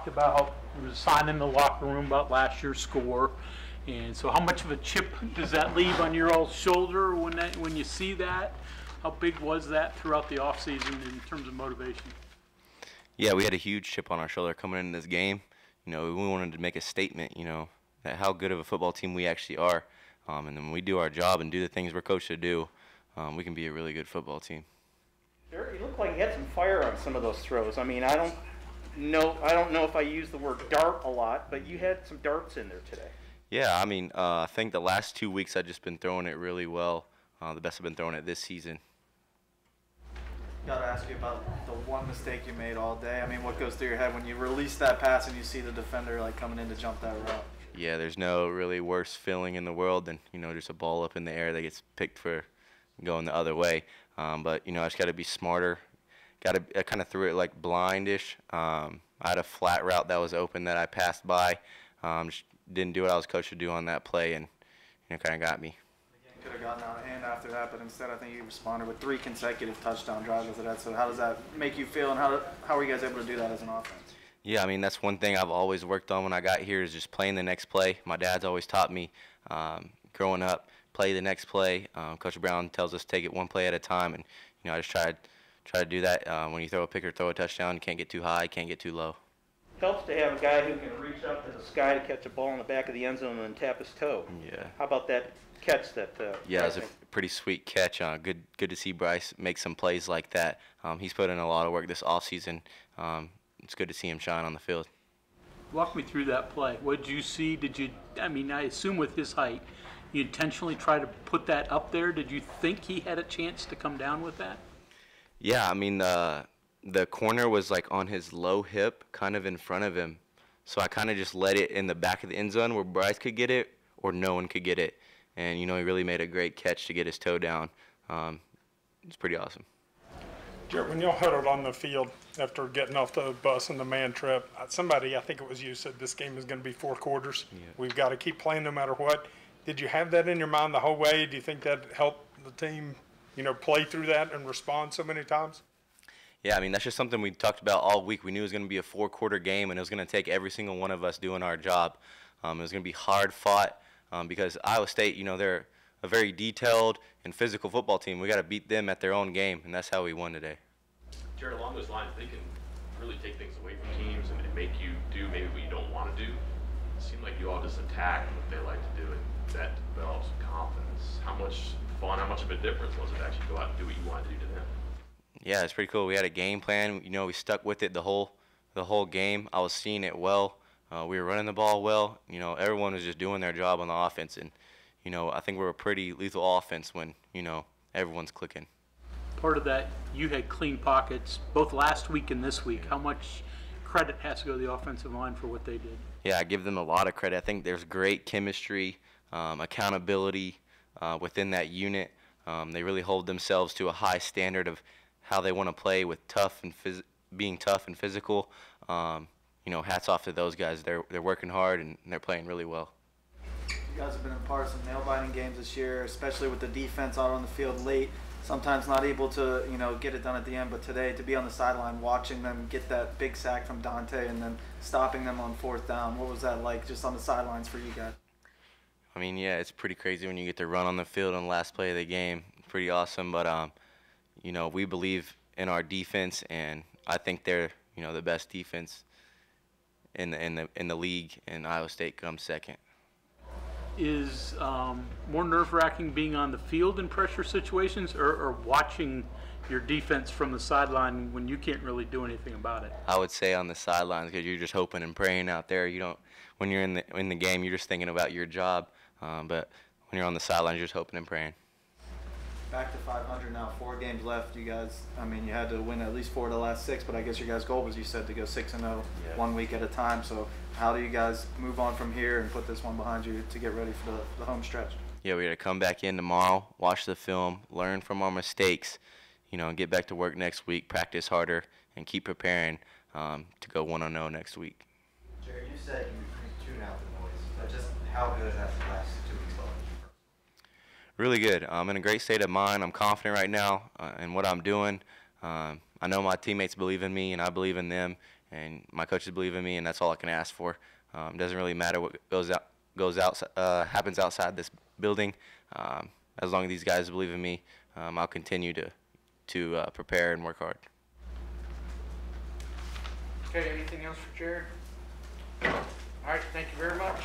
talked about, there was a sign in the locker room about last year's score. And so how much of a chip does that leave on your old shoulder when that, when you see that? How big was that throughout the offseason in terms of motivation? Yeah, we had a huge chip on our shoulder coming into this game. You know, we wanted to make a statement, you know, that how good of a football team we actually are. Um, and then when we do our job and do the things we're coached to do, um, we can be a really good football team. Jarret, you look like you had some fire on some of those throws. I mean, I don't know, I don't know if I use the word dart a lot, but you had some darts in there today. Yeah, I mean, uh, I think the last two weeks I've just been throwing it really well. Uh, the best I've been throwing it this season. Got to ask you about the one mistake you made all day. I mean, what goes through your head when you release that pass and you see the defender like coming in to jump that route? Yeah, there's no really worse feeling in the world than you know just a ball up in the air that gets picked for going the other way. Um, but you know, I just got to be smarter. Got I kind of threw it like blindish. Um, I had a flat route that was open that I passed by. Um, just didn't do what I was coached to do on that play, and you know, kind of got me. Could have gotten out of hand after that, but instead I think you responded with three consecutive touchdown drives after that. So how does that make you feel, and how, how are you guys able to do that as an offense? Yeah, I mean that's one thing I've always worked on when I got here is just playing the next play. My dad's always taught me um, growing up, play the next play. Um, Coach Brown tells us take it one play at a time, and you know I just tried try to do that. Uh, when you throw a pick or throw a touchdown, you can't get too high, can't get too low. Helps to have a guy who can reach up to the sky to catch a ball in the back of the end zone and tap his toe. Yeah. How about that catch that? Uh, Yeah, it was a pretty sweet catch. Uh, good, good to see Bryce make some plays like that. Um, he's put in a lot of work this offseason. Um, it's good to see him shine on the field. Walk me through that play. What did you see? Did you, I mean, I assume with his height, you intentionally try to put that up there? Did you think he had a chance to come down with that? Yeah, I mean uh, the corner was like on his low hip, kind of in front of him. So I kind of just let it in the back of the end zone where Bryce could get it or no one could get it. And you know he really made a great catch to get his toe down. Um, it's pretty awesome. Jarret, when y'all huddled on the field after getting off the bus and the Mantrip, uh, somebody, I think it was you, said this game is going to be four quarters. We've got to keep playing no matter what. Did you have that in your mind the whole way? Do you think that helped the team, you know, play through that and respond so many times? Yeah, I mean that's just something we talked about all week. We knew it was going to be a four-quarter game, and it was going to take every single one of us doing our job. Um, it was going to be hard fought um, because Iowa State, you know, they're a very detailed and physical football team. We got to beat them at their own game, and that's how we won today. Jarret, along those lines, they can really take things away from teams and, and make you do maybe what you don't want to do. It seemed like you all just attack what they like to do, and that develops confidence. How much fun, how much of a difference was it to actually go out and do what you wanted to do to them? Yeah, it's pretty cool. We had a game plan. You know, we stuck with it the whole the whole game. I was seeing it well. Uh, we were running the ball well. You know, everyone was just doing their job on the offense, and you know, I think we're a pretty lethal offense when you know everyone's clicking. Part of that, you had clean pockets both last week and this week. How much credit has to go to the offensive line for what they did? Yeah, I give them a lot of credit. I think there's great chemistry, um, accountability uh, within that unit. Um, they really hold themselves to a high standard of how they want to play with tough and being tough and physical. Um, you know, hats off to those guys. They're they're working hard and they're playing really well. You guys have been in part of some nail-biting games this year, especially with the defense out on the field late. Sometimes not able to, you know, get it done at the end. But today, to be on the sideline watching them get that big sack from Dante and then stopping them on fourth down, what was that like, just on the sidelines for you guys? I mean, yeah, it's pretty crazy when you get to run on the field on the last play of the game. Pretty awesome, but um, you know, we believe in our defense, and I think they're you know the best defense in the in the in the league, and Iowa State comes second. Is um, more nerve wracking being on the field in pressure situations or, or watching your defense from the sideline when you can't really do anything about it? I would say on the sidelines because you're just hoping and praying out there. You don't when you're in the in the game, you're just thinking about your job, um, but when you're on the sidelines, you're just hoping and praying. Back to 500 now, four games left. You guys, I mean, you had to win at least four of the last six, but I guess your guys' goal was, you said, to go six and zero, Yeah. one week at a time. So, how do you guys move on from here and put this one behind you to get ready for the, the home stretch? Yeah, we got to come back in tomorrow, watch the film, learn from our mistakes, you know, and get back to work next week, practice harder, and keep preparing um, to go one on zero next week. Jerry, you said you, you tune out the noise, but just how good has the last two weeks gone? Really good. I'm in a great state of mind. I'm confident right now uh, in what I'm doing. Um, I know my teammates believe in me, and I believe in them. and my coaches believe in me, and that's all I can ask for. Um, doesn't really matter what goes out goes out uh, happens outside this building. Um, as long as these guys believe in me, um, I'll continue to to uh, prepare and work hard. Okay, anything else for Jarret? All right, thank you very much.